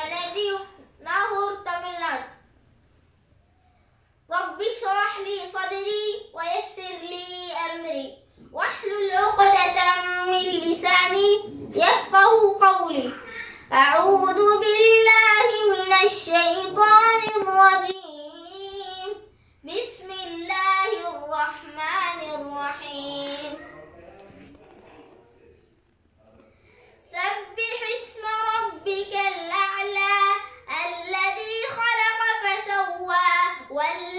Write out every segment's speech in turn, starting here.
منادي ناهور تملناடு رب اشرح لي صدري ويسر لي أمري. واحلل عقدة من لساني يفقه قولي. أعوذ بالله من الشيطان الرجيم. فسوى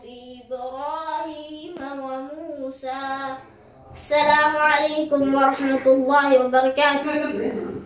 صحف إبراهيم وموسى. السلام عليكم ورحمة الله وبركاته.